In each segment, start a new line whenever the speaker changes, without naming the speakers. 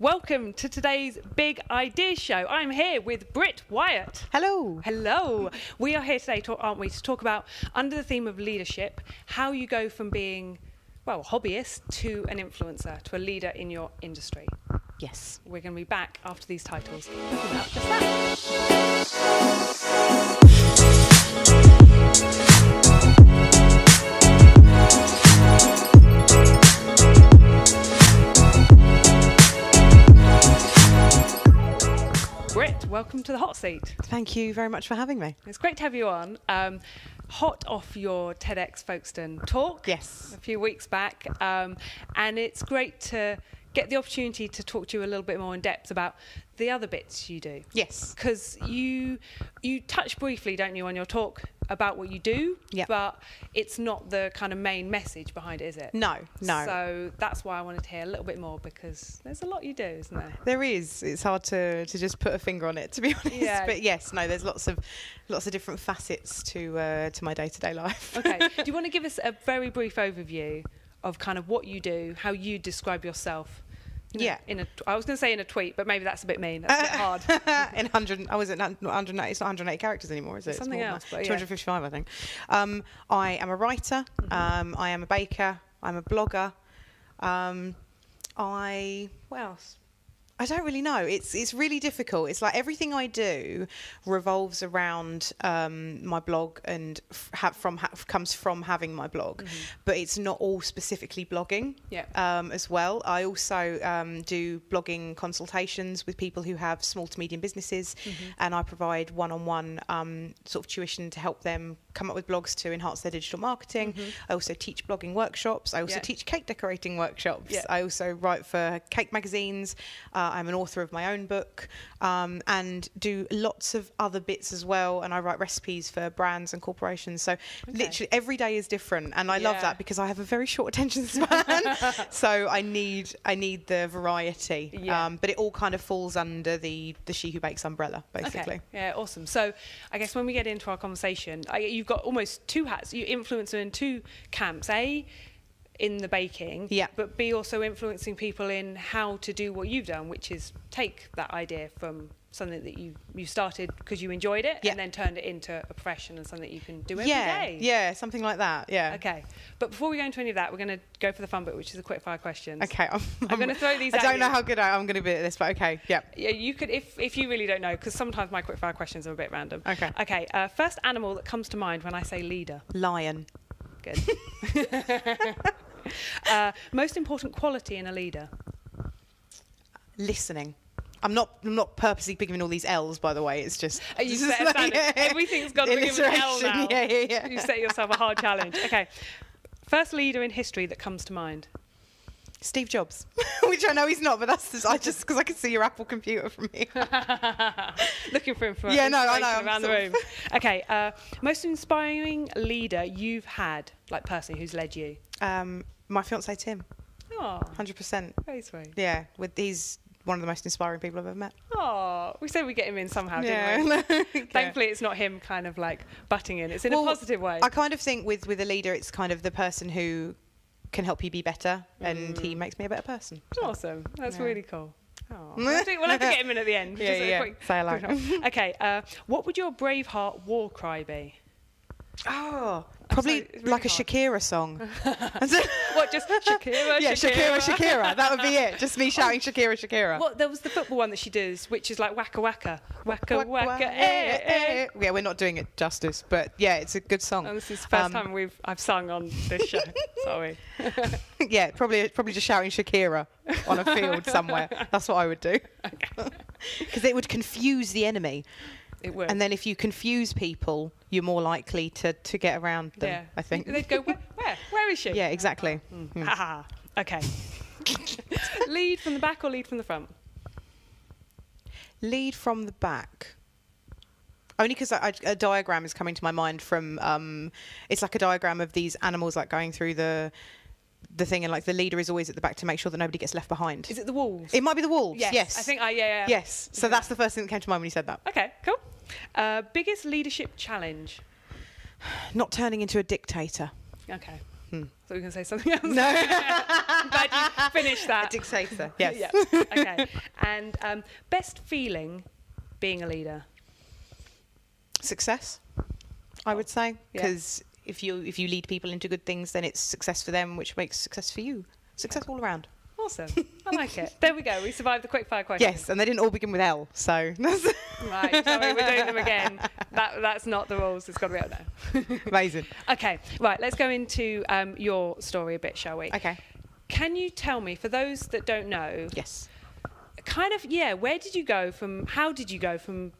Welcome to today's Big Ideas Show. I'm here with Britt Whyatt.
Hello.
Hello. We are here today, aren't we, to talk about, under the theme of leadership, how you go from being, well, a hobbyist to an influencer, to a leader in your industry.
Yes.
We're going to be back after these titles. Welcome to the hot seat.
Thank you very much for having me.
It's great to have you on. Um, hot off your TEDx Folkestone talk
Yes.
a few weeks back, um, and it's great to get the opportunity to talk to you a little bit more in depth about the other bits you do.
Yes.
Because you you touch briefly, don't you, on your talk about what you do, but it's not the kind of main message behind it, is it?
No, no.
So that's why I wanted to hear a little bit more because there's a lot you do, isn't there?
There is. It's hard to, to just put a finger on it, to be honest.
Yeah.
But yes, no. There's lots of lots of different facets to uh, to my day to day life.
Okay. do you want to give us a very brief overview of kind of what you do, how you describe yourself? Know,
Yeah.
In a, I was going to say in a tweet, but maybe that's a bit mean. That's a bit hard.
in 100, I was it not 180? It's not 180 characters anymore, is it? It's
Something else, but yeah.
255, I think. Um, I am a writer.
Mm-hmm.
Um, I am a baker. I'm a blogger. Um, I what else? I don't really know. It's it's really difficult. It's like everything I do revolves around um, my blog and ha- from ha- comes from having my blog, but it's not all specifically blogging.
Mm-hmm. Yeah.
Um, as well, I also um, do blogging consultations with people who have small to medium businesses,
Mm-hmm.
and I provide one-on-one um, sort of tuition to help them come up with blogs to enhance their digital marketing. I also teach blogging workshops. I also
Mm-hmm. Yeah.
teach cake decorating workshops.
Yeah.
I also write for cake magazines. Uh, I'm an author of my own book um, and do lots of other bits as well. And I write recipes for brands and corporations. So literally every day is different, and I love that because I have a very short attention span. so I need I need the variety.
Yeah.
Um, but it all kind of falls under the the She Who Bakes umbrella, basically.
Okay. Yeah, awesome. So, I guess when we get into our conversation, I, you've got almost two hats. You influencer in two camps. A, in the baking,
Yeah.
but B, also influencing people in how to do what you've done, which is take that idea from something that you you started because you enjoyed it,
Yeah.
and then turned it into a profession and something that you can do every day.
yeah, yeah, something like that. Yeah.
Okay. But before we go into any of that, we're going to go for the fun bit, which is the quick fire questions.
Okay, I'm,
I'm gonna throw these
I don't know how good I, I'm going to be at this, but okay, yeah.
Yeah, you could if if you really don't know, because sometimes my quick fire questions are a bit random.
Okay.
Okay. Uh, first animal that comes to mind when I say leader.
Lion,
Good. uh, most important quality in a leader.
listening. I'm not. I'm not purposely giving all these L's, by the way. It's just.
Uh, you set
like-
standard. Everything's got to begin with an L now.
Yeah, yeah, yeah.
You set yourself a hard challenge. Okay. First leader in history that comes to mind.
Steve Jobs, which I know he's not, but that's just, I just because I can see your Apple computer from here.
Looking for him for
Yeah, no, I know,
around the room. Okay. Uh, most inspiring leader you've had, like personally, who's led you.
Um, my fiance Tim, hundred percent.
very sweet.
Yeah, with he's one of the most inspiring people I've ever met.
Oh, we said we get him in somehow, didn't we?
yeah.
Thankfully, it's not him kind of like butting in. It's in
Well,
a positive way.
I kind of think with with a leader, it's kind of the person who can help you be better, and he
Mm.
makes me a better person.
awesome. That's
Yeah.
really cool. Oh. We'll, have to, we'll have to get him in at the end.
Yeah, yeah.
quick-
Say hello.
okay. Uh, what would your Braveheart war cry be?
Oh, probably
it's really
like a. Shakira song.
What, just Shakira?
yeah, Shakira, Shakira. That would be it. Just me shouting Shakira, Shakira.
Well, there was the football one that she does, which is like wacka wacka, wacka
Whack,
wacka, eh, eh.
eh, eh. Yeah, we're not doing it justice, but yeah, it's a good song.
And this is the first
Um,
time we've I've sung on this show. Sorry.
yeah, probably probably just shouting Shakira on a field somewhere. That's what I would do. Because it would confuse the enemy,
It would.
and then if you confuse people, you're more likely to, to get around them.
yeah.
I think.
they'd go where? Where, where is she?
Yeah, exactly. Ah, mm. hmm.
Ha ha. Okay. lead from the back or lead from the front?
Lead from the back. Only because a diagram is coming to my mind from. Um, it's like a diagram of these animals like going through the the thing, and like the leader is always at the back to make sure that nobody gets left behind.
Is it the walls?
It might be the wolves.
yes.
Yes.
I think I yeah, yeah.
Yes. So
Yeah.
that's the first thing that came to mind when you said that.
Okay, cool. Uh, biggest leadership challenge.
Not turning into a dictator.
Okay.
Hmm.
So we can say something else.
No.
Glad you finished that.
A Dictator. Yes.
yeah. Okay. And um, best feeling being a leader.
Success, I would say,
Yeah.
because if you if you lead people into good things, then it's success for them, which makes success for you. Success all around.
Awesome. I like it. There we go. We survived the quick fire question.
Yes, and they didn't all begin with L, so that's
Right. Sorry, we're doing them again. That, that's not the rules. It's got to be out now.
amazing.
Okay. Right. Let's go into um, your story a bit, shall we?
Okay.
Can you tell me, for those that don't know,
Yes.
kind of, yeah, where did you go from, how did you go from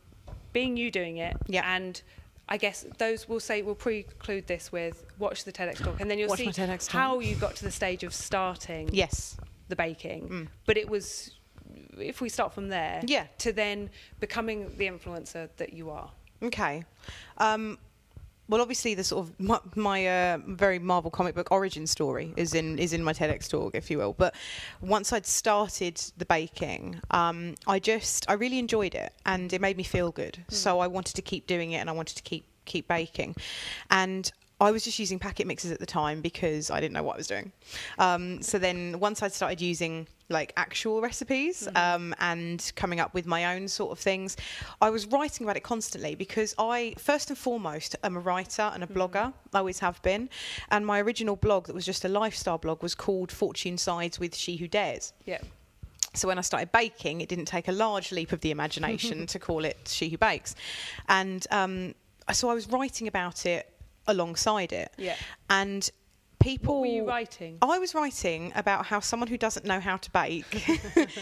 being you doing it?
Yeah.
And I guess those will say, we'll preclude this with watch the TEDx talk, and then you'll
Watch
see
my TEDx talk.
how you got to the stage of starting
Yes.
the baking.
Mm.
But it was, if we start from there,
Yeah.
to then becoming the influencer that you are.
Okay. Um, well, obviously, the sort of my, my uh, very Marvel comic book origin story is in is in my TEDx talk, if you will. But once I'd started the baking, um, I just I really enjoyed it, and it made me feel good. So I wanted to keep doing it, and I wanted to keep keep baking, and. I was just using packet mixes at the time because I didn't know what I was doing. Um, so then once I'd started using like actual recipes um, and coming up with my own sort of things, I was writing about it constantly because I, first and foremost, am a writer and a blogger. I always have been. And my original blog, that was just a lifestyle blog, was called Fortune Sides with She Who Dares.
Yeah.
So when I started baking, it didn't take a large leap of the imagination to call it She Who Bakes. And um, so I was writing about it alongside it.
Yeah.
And people.
What were you writing?
I was writing about how someone who doesn't know how to bake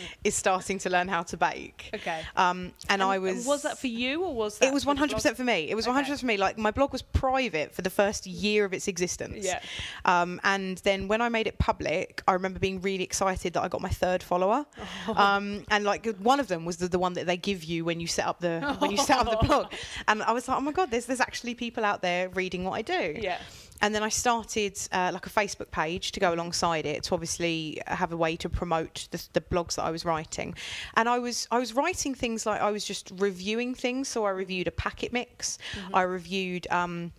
is starting to learn how to bake.
Okay.
Um, and, I was.
Was that for you or was that?
It was
for
100%
blog?
for me. It was 100% for me. Like my blog was private for the first year of its existence.
Yeah.
Um, and then when I made it public, I remember being really excited that I got my third follower.
Oh.
Um, and like one of them was the, the one that they give you when you set up the when you set up the blog. And I was like, oh my god, there's there's actually people out there reading what I do.
Yeah.
And then I started uh, like a Facebook page to go alongside it to obviously have a way to promote the, the blogs that I was writing. And I was I was writing things like I was just reviewing things. So I reviewed a packet mix.
Mm-hmm.
I reviewed. Um,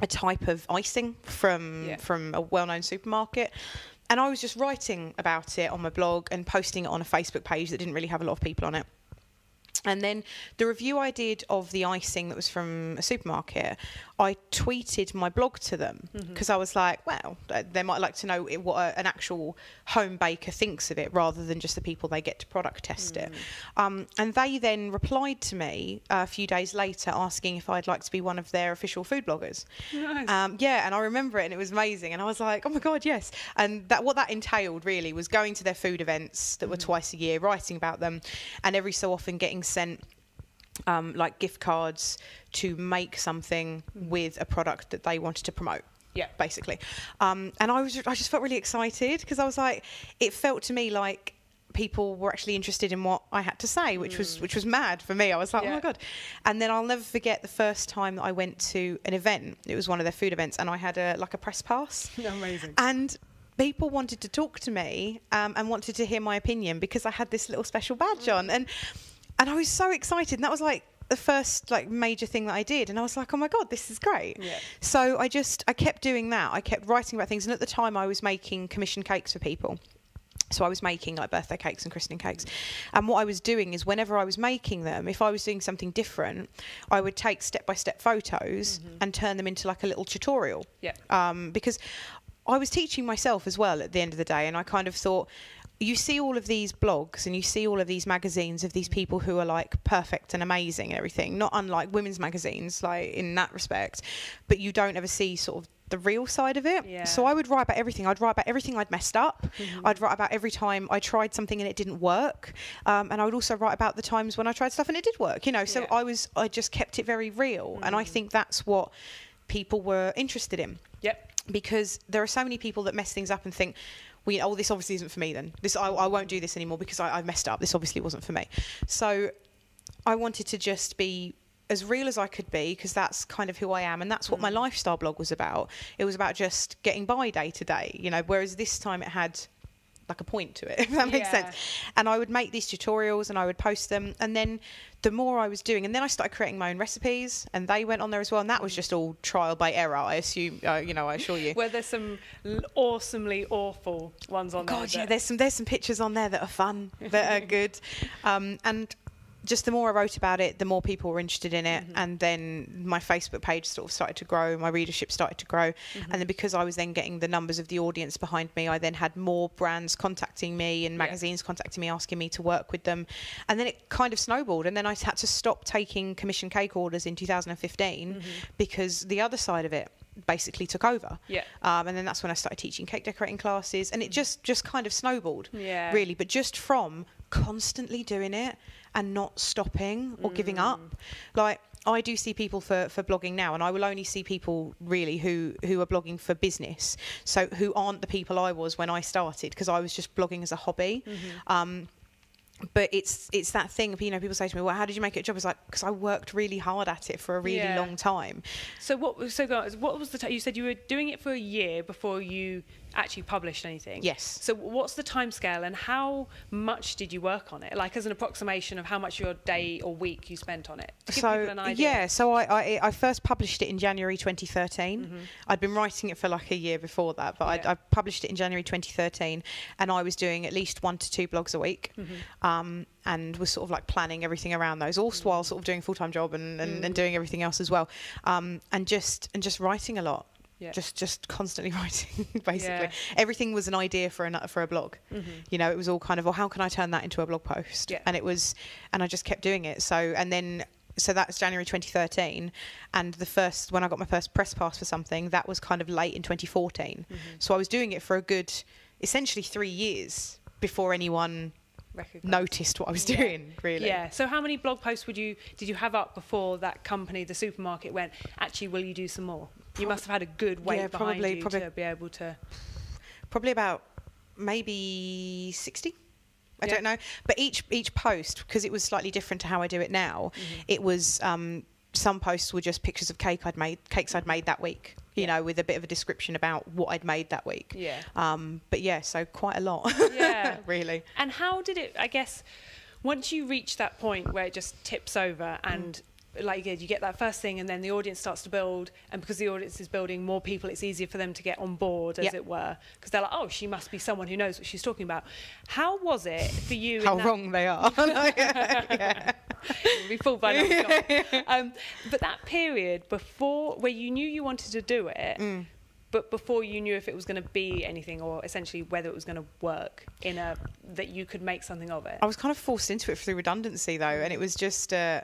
a type of icing from
Yeah.
from a well-known supermarket and I was just writing about it on my blog and posting it on a Facebook page that didn't really have a lot of people on it. And then the review I did of the icing that was from a supermarket, I tweeted my blog to them because I was like, well, they might like to know it, what a, an actual home baker thinks of it rather than just the people they get to product test it. Um, and they then replied to me a few days later asking if I'd like to be one of their official food bloggers.
Nice.
Um, yeah, and I remember it, and it was amazing. And I was like, "Oh my god, yes!" And that what that entailed really was going to their food events that were twice a year, writing about them, and every so often getting sent um, like gift cards to make something with a product that they wanted to promote
Yeah.
basically. Um, and I was, I just felt really excited because I was like, it felt to me like people were actually interested in what I had to say, which was which was mad for me. I was like, oh my god! And then I'll never forget the first time that I went to an event. It was one of their food events, and I had a like a press pass,
Amazing.
and. People wanted to talk to me um, and wanted to hear my opinion because I had this little special badge on, and and I was so excited. And that was like the first like major thing that I did, and I was like, oh my god, this is great.
Yeah.
So I just I kept doing that. I kept writing about things, and at the time I was making commission cakes for people. So I was making like birthday cakes and christening cakes, and what I was doing is whenever I was making them, if I was doing something different, I would take step by step photos and turn them into like a little tutorial
Yeah.
um, because I was teaching myself as well at the end of the day, and I kind of thought. You see all of these blogs and you see all of these magazines of these people who are like perfect and amazing and everything, not unlike women's magazines, like in that respect, but you don't ever see sort of the real side of it.
Yeah.
So I would write about everything. I'd write about everything I'd messed up.
Mm-hmm.
I'd write about every time I tried something and it didn't work. Um, and I would also write about the times when I tried stuff and it did work, you know. So
Yeah. Mm.
I was, I just kept it very real. And I think that's what people were interested in
Yep.
because there are so many people that mess things up and think, well, oh, this obviously isn't for me. Then this, I, I won't do this anymore because I, I messed up. This obviously wasn't for me. So I wanted to just be as real as I could be because that's kind of who I am, and that's what my mm. lifestyle blog was about. It was about just getting by day to day, you know. Whereas this time it had like a point to it, if that makes
Yeah.
sense. And I would make these tutorials and I would post them, and then the more I was doing, and then I started creating my own recipes, and they went on there as well, and that was just all trial by error. I assume, uh, you know, I assure you.
Were there some awesomely awful ones on there?
God, yeah, there's some there's some pictures on there that are fun, that are good, um, and just the more I wrote about it, the more people were interested in it, mm-hmm. and then my Facebook page sort of started to grow, my readership started to grow, mm-hmm. and then because I was then getting the numbers of the audience behind me, I then had more brands contacting me and
Yeah.
magazines contacting me, asking me to work with them, and then it kind of snowballed, and then I had to stop taking commission cake orders in 2015 mm-hmm. because the other side of it basically took over.
Yeah.
Um, and then that's when I started teaching cake decorating classes, and it mm. just just kind of snowballed.
Yeah.
Really, but just from constantly doing it and not stopping or giving up. Like I do see people for, for blogging now, and I will only see people really who who are blogging for business. So who aren't the people I was when I started because I was just blogging as a hobby. Um, but it's it's that thing. You know, people say to me, "Well, how did you make it a job?" It's like because I worked really hard at it for a really
Yeah.
long time.
So what? was- So guys, what was the? T- you said you were doing it for a year before you actually published anything.
Yes.
So what's the timescale and how much did you work on it? Like as an approximation of how much your day or week you spent on it. To give
so
people an idea.
yeah, so I, I I first published it in January 2013. I'd been writing it for like a year before that, but
Mm-hmm. Yeah.
I, I published it in January 2013, and I was doing at least one to two blogs a week,
Mm-hmm.
um, and was sort of like planning everything around those, all while sort of doing a full time job and, and, and doing everything else as well, um, and just and just writing a lot.
Yeah.
Just, just constantly writing. Basically,
Yeah.
everything was an idea for an for a blog. You know, it was all kind of, well, how can I turn that into a blog post?
Yeah.
And it was, and I just kept doing it. So, and then so that's January 2013, and the first when I got my first press pass for something, that was kind of late in 2014.
Mm-hmm.
So I was doing it for a good, essentially three years before anyone Noticed what I was
Yeah.
doing. Really,
Yeah. So how many blog posts would you did you have up before that company, the supermarket, went? Actually, will you do some more? you must have had a good weight
Yeah,
behind
probably-
you
probably-
to be able to.
probably about maybe 60 I
Yeah.
don't know, but each each post because it was slightly different to how I do it now.
Mm-hmm.
It was um, some posts were just pictures of cake I'd made, cakes I'd made that week. You
Yeah.
know, with a bit of a description about what I'd made that week.
Yeah.
Um, but yeah, so quite a lot.
Yeah.
really.
And how did it? I guess once you reach that point where it just tips over and. Like you did, you get that first thing, and then the audience starts to build, and because the audience is building more people, it's easier for them to get on board, as
Yep.
it were, because they're like, "Oh, she must be someone who knows what she's talking about." How was it for you?
How
that-
wrong they are.
You'll be fooled by now. um, but that period before, where you knew you wanted to do it,
Mm.
but before you knew if it was going to be anything, or essentially whether it was going to work in a that you could make something of it.
I was kind of forced into it through redundancy though, and it was just uh,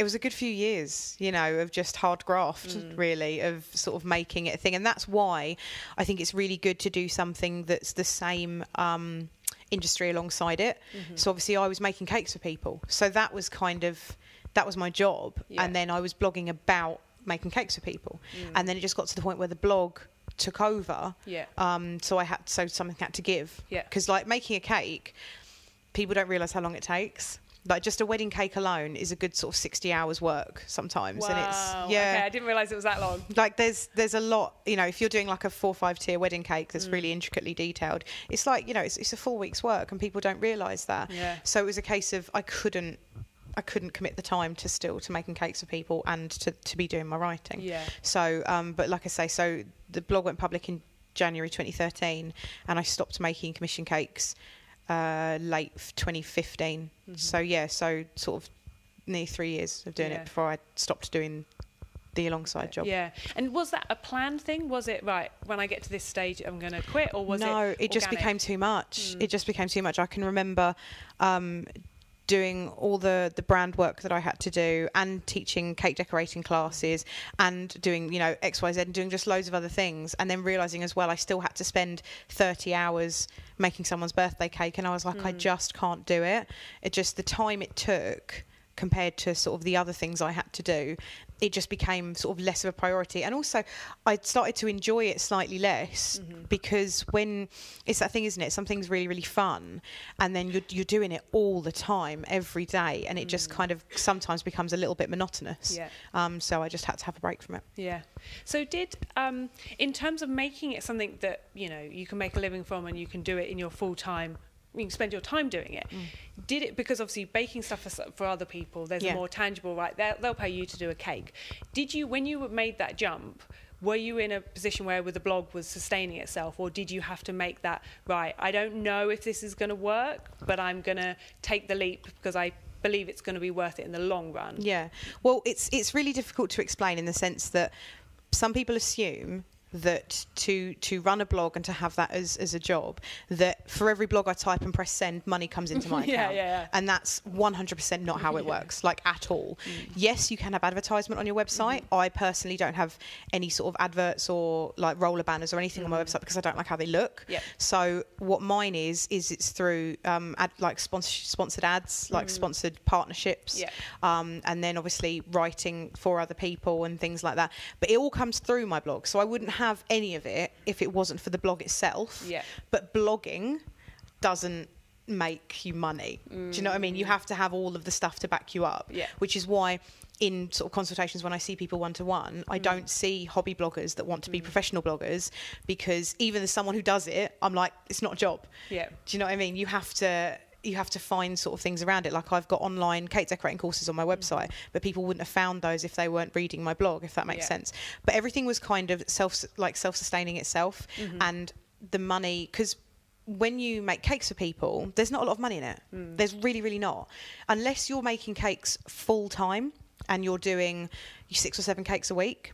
it was a good few years, you know, of just hard graft, really, of sort of making it a thing, and that's why I think it's really good to do something that's the same. Um, industry alongside it so obviously i was making cakes for people so that was kind of that was my job
Yeah.
and then i was blogging about making cakes for people and then it just got to the point where the blog took over
Yeah.
um, so I had so something had to give.
Yeah.
Because like making a cake, people don't realise how long it takes. Like just a wedding cake alone is a good sort of sixty hours work sometimes, and it's yeah.
Okay, I didn't realise it was that long.
Like there's there's a lot, you know, if you're doing like a four or five tier wedding cake that's
Mm.
really intricately detailed, it's like you know it's, it's a full week's work and people don't realise that.
Yeah.
So it was a case of I couldn't I couldn't commit the time to still to making cakes for people and to, to be doing my writing.
Yeah.
So, um, but like I say, so the blog went public in January 2013, and I stopped making commission cakes uh, late f- 2015. So yeah, so sort of nearly three years of doing
Mm-hmm. Yeah.
it before I stopped doing the alongside job.
Yeah. And was that a planned thing? Was it right when I get to this stage, I'm going to quit, or was
no,
it?
No, it, just became too much.
Mm.
It just became too much. I can remember um, doing all the the brand work that I had to do, and teaching cake decorating classes, and doing you know X Y Z, and doing just loads of other things, and then realizing as well I still had to spend thirty hours making someone's birthday cake, and I was like,
Mm.
I just can't do it. It just the time it took compared to sort of the other things I had to do, it just became sort of less of a priority. And also, I started to enjoy it slightly less
Mm-hmm.
because when it's that thing, isn't it? Something's really, really fun, and then you're, you're doing it all the time, every day, and it just kind of sometimes becomes a little bit monotonous.
Mm. Yeah.
Um, so I just had to have a break from it.
Yeah. So did um, in terms of making it something that you know you can make a living from and you can do it in your full time. You can spend your time doing it.
Mm.
Did it because obviously baking stuff for, for other people? There's
Yeah.
a more tangible right. They'll, they'll pay you to do a cake. Did you when you made that jump? Were you in a position where the blog was sustaining itself, or did you have to make that right? I don't know if this is going to work, but I'm going to take the leap because I believe it's going to be worth it in the long run.
Yeah. Well, it's it's really difficult to explain in the sense that some people assume that to to run a blog and to have that as, as a job that for every blog I type and press send money comes into my
Yeah,
account.
yeah, yeah.
and that's 100% not how it works like at all. Yes you can have advertisement on your website. I personally don't have any sort of adverts or like roller banners or anything on my website because I don't like how they look.
Yep.
so what mine is is it's through um, ad, like sponsor, sponsored ads like sponsored partnerships
Yeah.
um, and then obviously writing for other people and things like that. But it all comes through my blog, so I wouldn't have any of it if it wasn't for the blog itself.
Yeah.
But blogging doesn't make you money. Do you know what I mean? You mm. have to have all of the stuff to back you up.
Yeah.
Which is why. In sort of consultations, when I see people one to one, I mm. don't see hobby bloggers that want to be mm. professional bloggers because even as someone who does it, I'm like, it's not a job.
Yeah.
Do you know what I mean? You have to you have to find sort of things around it. Like I've got online cake decorating courses on my mm. website, but people wouldn't have found those if they weren't reading my blog, if that makes
Yeah.
sense. But everything was kind of self like self sustaining itself, mm-hmm. and the money because. When you make cakes for people, there's not a lot of money in it. Mm. There's really, really not. Unless you're making cakes full time and you're doing six or seven cakes a week,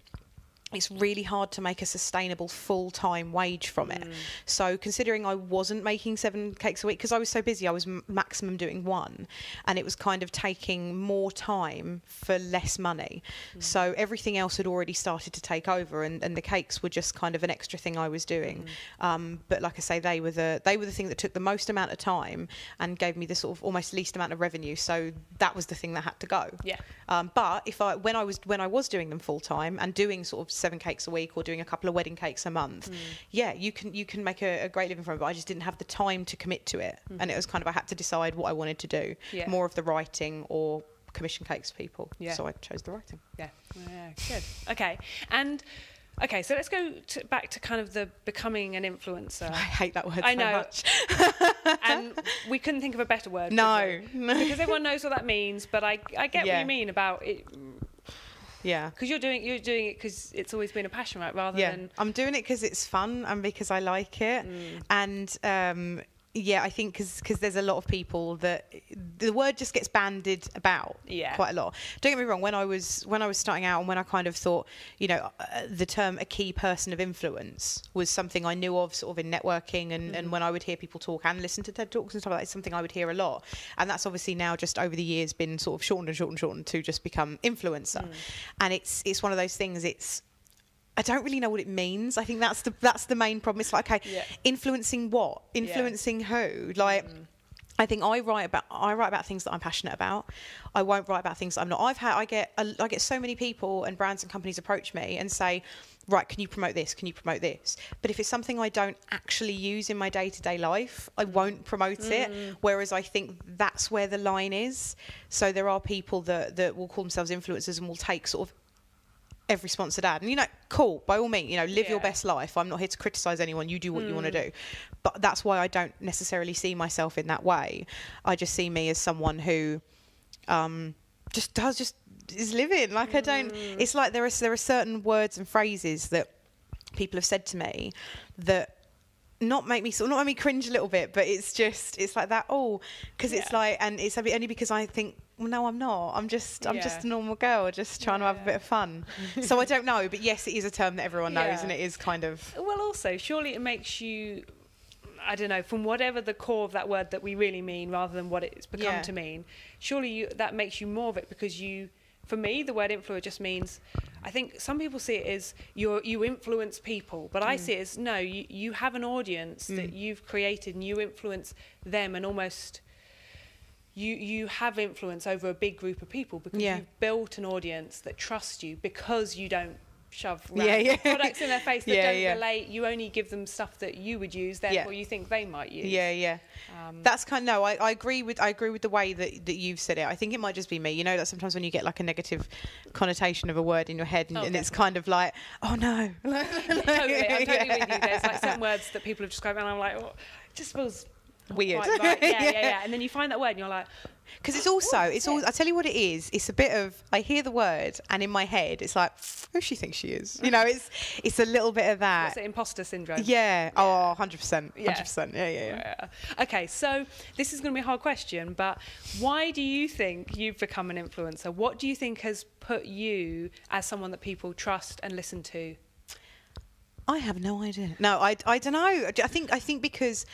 it's really hard to make a sustainable full time wage from it. So, considering I wasn't making seven cakes a week because I was so busy, I was m- maximum doing one, and it was kind of taking more time for less money. So, everything else had already started to take over, and, and the cakes were just kind of an extra thing I was doing. Um, but, like I say, they were the they were the thing that took the most amount of time and gave me the sort of almost least amount of revenue. So, that was the thing that had to go.
Yeah.
Um, but if I when I was when I was doing them full time and doing sort of seven cakes a week or doing a couple of wedding cakes a month, mm. yeah, you can you can make a, a great living from it. But I just didn't have the time to commit to it, mm. and it was kind of I had to decide what I wanted to do,
Yeah.
more of the writing or commission cakes for people.
Yeah.
So I chose the writing.
Yeah. Yeah. Good. Okay. And okay, so let's go to, back to kind of the becoming an influencer.
I hate that word
I
so
know.
much.
and we couldn't think of a better word.
No, no.
because everyone knows what that means. But I, I get what you mean about it
Yeah.
because you're doing you're doing it because it's always been a passion, right? Rather
yeah,
than
I'm doing it because it's fun and because I like it,
Mm.
and um, yeah, I think because there's a lot of people that the word just gets banded about
Yeah.
quite a lot. Don't get me wrong. When I was when I was starting out and when I kind of thought, you know, uh, the term a key person of influence was something I knew of sort of in networking and,
Mm-hmm.
and when I would hear people talk and listen to TED talks and stuff like that, it's something I would hear a lot. And that's obviously now just over the years been sort of shortened and shortened and shortened to just become influencer.
Mm.
And it's it's one of those things. It's I don't really know what it means. I think that's the that's the main problem. It's like, okay,
Yeah.
influencing what? Influencing who? Like mm. I think I write about I write about things that I'm passionate about. I won't write about things that I'm not. I've had I get I get so many people and brands and companies approach me and say, "Right, can you promote this? Can you promote this?" But if it's something I don't actually use in my day-to-day life, I mm. won't promote it. Mm. Whereas I think that's where the line is. So there are people that that will call themselves influencers and will take sort of every sponsored ad. And you know, cool, by all means, you know, live your best life. I'm not here to criticize anyone. You do what you want to do. But that's why I don't necessarily see myself in that way. I just see me as someone who um, just does just is living. Like I don't it's like there are there are certain words and phrases that people have said to me that not make me sort not make me cringe a little bit, but it's just it's like that. Oh, because it's like, and it's only because I think, well, no, I'm not. I'm just I'm just a normal girl, just trying to have a bit of fun. so I don't know, but yes, it is a term that everyone knows,
Yeah.
and it is kind of
Well, also, surely it makes you, I don't know, from whatever the core of that word that we really mean, rather than what it's become
Yeah.
to mean. Surely you, that makes you more of it because you, for me, the word influencer just means. I think some people see it as you you influence people, but
Mm.
I see it as no, you you have an audience that you've created and you influence them and almost you you have influence over a big group of people because
Yeah.
you've built an audience that trust you because you don't shove
Yeah, yeah.
products in their face that
Yeah,
don't relate. You only give them stuff that you would use, therefore you think they might use.
Yeah, yeah.
Um,
That's kind of no. I, I agree with I agree with the way that, that you've said it. I think it might just be me. You know that sometimes when you get like a negative connotation of a word in your head, and,
Oh,
and it's kind of like, oh no.
totally, I'm totally with you. There's like certain words that people have described, and I'm like, oh, it just feels
Weird.
right. Yeah, yeah,
Yeah.
yeah, And then you find that word, and you're like,
Because it's also, it's all. I tell you what it is. It's a bit of. I hear the word, and in my head, it's like, who she thinks she is. You know, it's it's a little bit of that.
what's it, imposter syndrome?
Yeah. Oh, 100 percent.
Yeah.
100 percent. Yeah, yeah, yeah.
Yeah. Okay, so this is going to be a hard question, but why do you think you've become an influencer? What do you think has put you as someone that people trust and listen to?
I have no idea. No, I, I don't know. I think I think because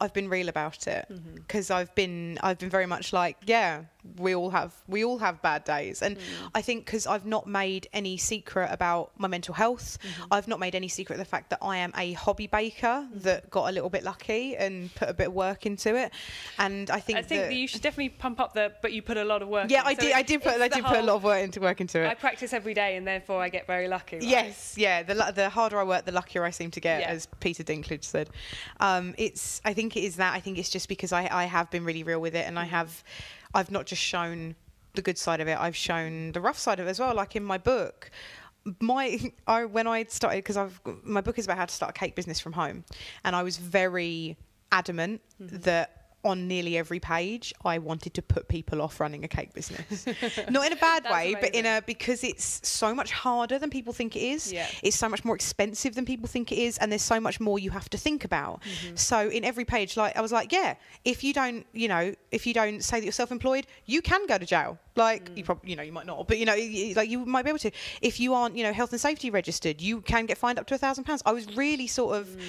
I've been real about it
Mm-hmm.
because I've been I've been very much like yeah we all have we all have bad days and
Mm.
I think because I've not made any secret about my mental health
Mm-hmm.
I've not made any secret of the fact that I am a hobby baker
Mm-hmm.
that got a little bit lucky and put a bit of work into it and I think
I think
that,
that you should definitely pump up the, but you put a lot of work.
yeah
in.
I
So
did
it-
I did put I did put a lot of work into work into it
I practice every day, and therefore I get very lucky. right?
Yes, yeah. The the harder I work, the luckier I seem to get,
Yeah.
as Peter Dinklage said. Um, it's I think it is that. I think it's just because I, I have been really real with it, and I have, I've not just shown the good side of it. I've shown the rough side of it as well. Like in my book, my I when I started because I've my book is about how to start a cake business from home, and I was very adamant hmm. that. On nearly every page, I wanted to put people off running a cake business. Not in a bad way, but in a because it's so much harder than people think it is.
Yeah.
It's so much more expensive than people think it is, and there's so much more you have to think about.
Mm-hmm.
So in every page, like I was like, yeah, if you don't, you know, if you don't say that you're self-employed, you can go to jail. Like
Mm.
you probably, you know, you might not, but you know, you, like you might be able to. If you aren't, you know, health and safety registered, you can get fined up to a thousand pounds. I was really sort of
Mm.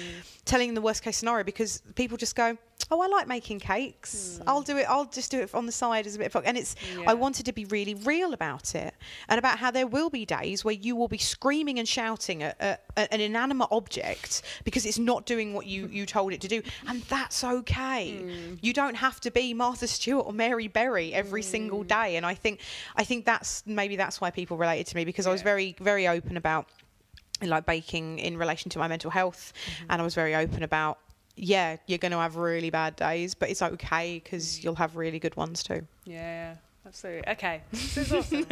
telling the worst case scenario because people just go, oh, I like making cakes. I'll do it. I'll just do it on the side as a bit of fun. And it's,
Mm. Yeah.
I wanted to be really real about it and about how there will be days where you will be screaming and shouting at, at, at an inanimate object because it's not doing what you, you told it to do. And that's okay.
Mm.
You don't have to be Martha Stewart or Mary Berry every
Mm.
single day. And I think, I think that's maybe that's why people related to me because I was very, very open about like baking in relation to my mental health
Mm-hmm.
and i was very open about yeah you're going to have really bad days but it's okay
Mm.
because you'll have really good ones too
Yeah, absolutely. Okay, this is awesome.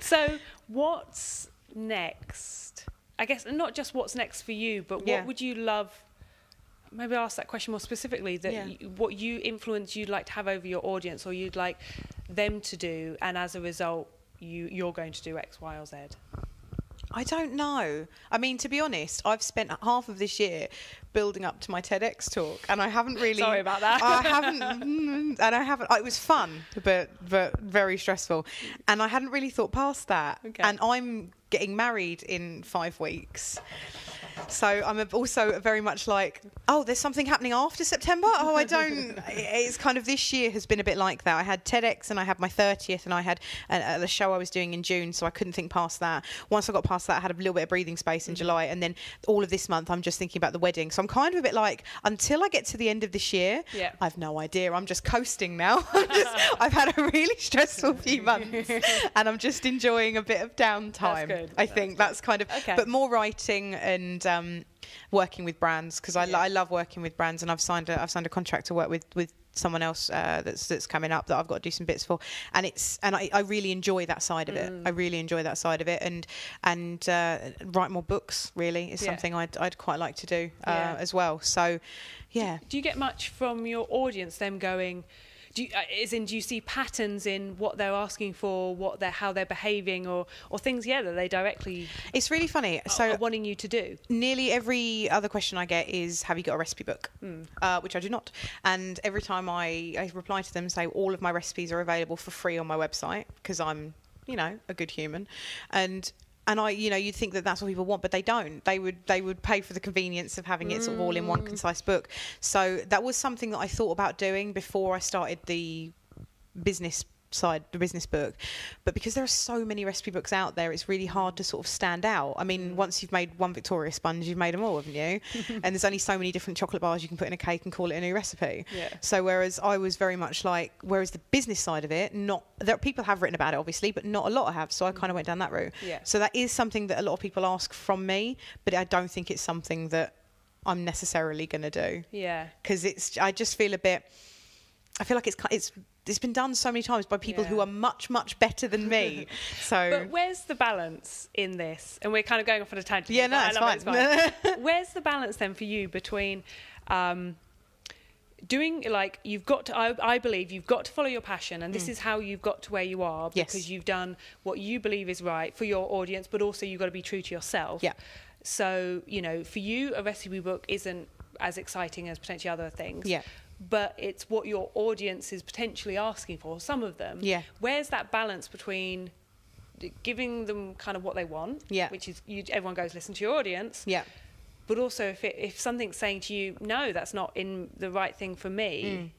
So, what's next? I guess not just what's next for you, but what
Yeah.
would you love? Maybe I'll ask that question more specifically. That
Yeah.
you, what you influence you'd like to have over your audience, or you'd like them to do, and as a result, you you're going to do X, Y, or Z.
i don't know i mean to be honest i've spent half of this year building up to my tedx talk and i haven't really
Sorry about that.
i haven't and i haven't it was fun but but very stressful and i hadn't really thought past that
Okay.
and i'm getting married in five weeks So I'm also very much like, oh, there's something happening after September. Oh, I don't. It's kind of this year has been a bit like that. I had TEDx and I had my 30th and I had uh, uh, a, a show I was doing in June, so I couldn't think past that. Once I got past that, I had a little bit of breathing space in mm. July, and then all of this month I'm just thinking about the wedding. So I'm kind of a bit like, until I get to the end of this year,
Yeah.
I've no idea. I'm just coasting now. Just, I've had a really stressful few months, and I'm just enjoying a bit of downtime. I
That's
think
good.
that's kind of,
Okay.
but more writing and um, working with brands because I,
Yeah.
I love working with brands and I've signed a, I've signed a contract to work with with someone else uh, that's that's coming up that I've got to do some bits for and it's and I, I really enjoy that side of it
Mm.
I really enjoy that side of it and and uh, write more books really is
Yeah.
something I'd, I'd quite like to do uh,
Yeah.
as well so yeah
Do you get much from your audience them going? Do you, uh, is in do you see patterns in what they're asking for, what they're how they're behaving, or or things yeah that they directly
it's really funny
are-
so
are wanting you to do?
nearly every other question I get is, "Have you got a recipe book?"
Hmm.
Uh, which I do not. And every time I, I reply to them, say all of my recipes are available for free on my website because I'm, you know, a good human, and. And I, you know, you'd think that that's what people want, but they don't. They would, they would pay for the convenience of having it sort of all in one mm. concise book. So that was something that I thought about doing before I started the business side, the business book. But because there are so many recipe books out there, it's really hard to sort of stand out. I mean, mm. once you've made one Victoria sponge, you've made them all, haven't you? and there's only so many different chocolate bars you can put in a cake and call it a new recipe.
Yeah.
So whereas I was very much like, whereas the business side of it, not there people have written about it obviously, but not a lot have. So I mm. kind of went down that route.
Yeah.
So that is something that a lot of people ask from me, but I don't think it's something that I'm necessarily going to do
Yeah.
because it's. I just feel a bit. I feel like it's it's it's been done so many times by people who are much much better than me. so
But where's the balance in this? And we're kind of going off on a tangent.
Yeah, no,
I
it's
it,
fine.
it's fine. where's the balance then for you between um, doing like you've got to? I, I believe you've got to follow your passion, and this is how you've got to where you are
Mm. Yes.
because you've done what you believe is right for your audience, but also you've got to be true to yourself.
Yeah.
So you know, for you, a recipe book isn't as exciting as potentially other things.
Yeah.
But it's what your audience is potentially asking for. Some of them.
Yeah.
Where's that balance between giving them kind of what they want,
Yeah.
which is you, everyone goes listen to your audience,
yeah.
but also if it, if something's saying to you, no, that's not in the right thing for me.
Mm.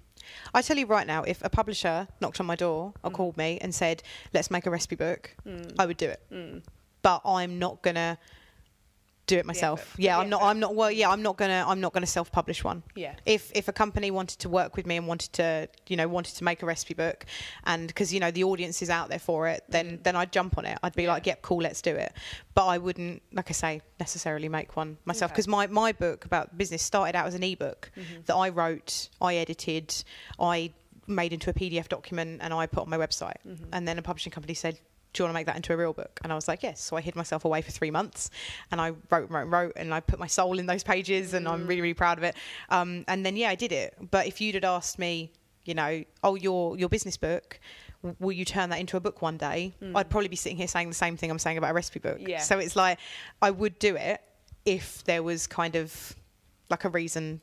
I tell you right now, if a publisher knocked on my door
Mm.
or called me and said, "Let's make a recipe book," I would do it. But I'm not gonna do it myself. Yeah, I'm not. I'm not. Well, yeah, I'm not gonna. I'm not gonna self-publish one.
Yeah.
If if a company wanted to work with me and wanted to, you know, wanted to make a recipe book, and because you know the audience is out there for it, then then I'd jump on it. I'd be
Mm. Yeah.
like, "Yep, cool, let's do it." But I wouldn't, like I say, necessarily make one myself
Okay.
because my my book about business started out as an ebook
Mm-hmm.
that I wrote, I edited, I made into a PDF document, and I put on my website.
Mm-hmm.
And then a publishing company said. Do you want to make that into a real book? And I was like, yes. So I hid myself away for three months, and I wrote, and wrote, wrote, and I put my soul in those pages, and I'm really, really proud of it. Um, and then yeah, I did it. But if you'd had asked me, you know, oh, your your business book, will you turn that into a book one day? I'd probably be sitting here saying the same thing I'm saying about a recipe book.
Mm. Yeah.
So it's like I would do it if there was kind of like a reason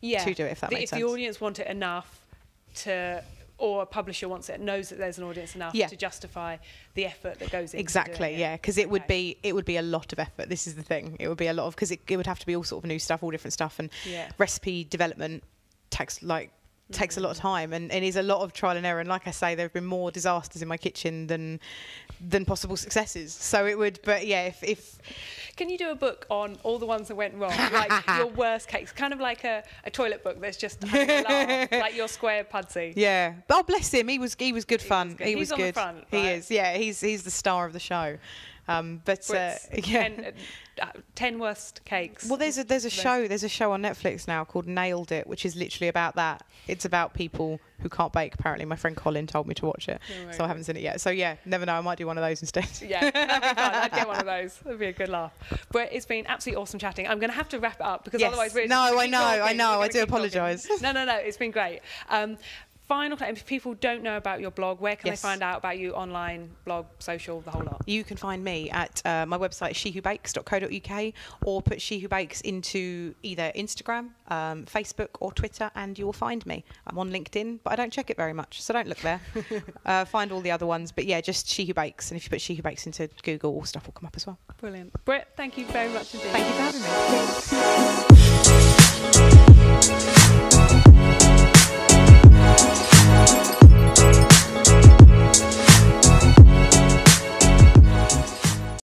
Yeah.
to do it, if that
The-
makes
if
sense.
the audience want it enough to, or a publisher wants it, knows that there's an audience enough
Yeah.
to justify the effort that goes into
exactly yeah because it would
Okay.
be it would be a lot of effort this is the thing it would be a lot of because it, it would have to be all sort of new stuff all different stuff and
Yeah.
recipe development takes like takes a lot of
Mm.
time and, and is a lot of trial and error. And like i say there have been more disasters in my kitchen than than possible successes. So it would but yeah if, if
Can you do a book on all the ones that went wrong, like your worst cakes, kind of like a, a toilet book that's just laugh, like your square pudsey?
yeah. But oh bless him. He was he was good
He
fun.
was good.
he
He's
was
on the
good.
front,
he is. Yeah he's he's the star of the show um but uh, yeah
10, uh, 10 worst cakes.
Well, there's a there's a
There's-
show there's a show on Netflix now called Nailed It, which is literally about that. It's about people who can't bake. Apparently, my friend Colin told me to watch it,
Oh,
so I haven't seen it yet. So yeah, never know. I might do one of those instead.
Yeah, that'd be fun. I'd get one of those. That'd be a good laugh. But it's been absolutely awesome chatting. I'm going to have to wrap it up because
Yes.
otherwise we're
No, I know, I know. I do apologise.
No, no, no. It's been great. Um, final time, if people don't know about your blog, where can
Yes.
they find out about you online, blog, social, the whole lot?
You can find me at uh, my website shewhobakes.co.uk or put She Who Bakes into either Instagram, um, Facebook, or Twitter, and you will find me. I'm on LinkedIn, but I don't check it very much, so don't look there. uh, find all the other ones, but yeah, just She Who Bakes, and if you put She Who Bakes into Google, all stuff will come up as well.
Brilliant. Britt, thank you very much indeed.
Thank you for having me.